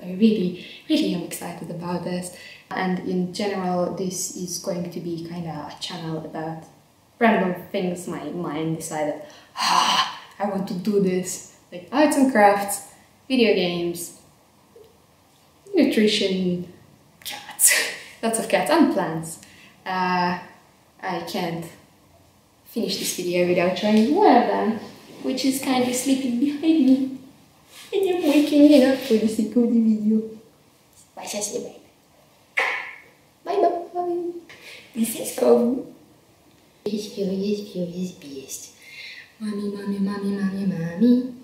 I really, really am excited about this. And in general, this is going to be kind of a channel about random things my mind decided, ah, I want to do this. Like arts and crafts, video games, nutrition, cats, lots of cats and plants. Uh, I can't finish this video without showing one of them, which is kindly sleeping behind me. finira por esse tipo de vídeo. Vai ser assim, bem. Bye bye. This is Kovu. Yes, yes, yes, yes. Mami, mami, mami, mami, mami.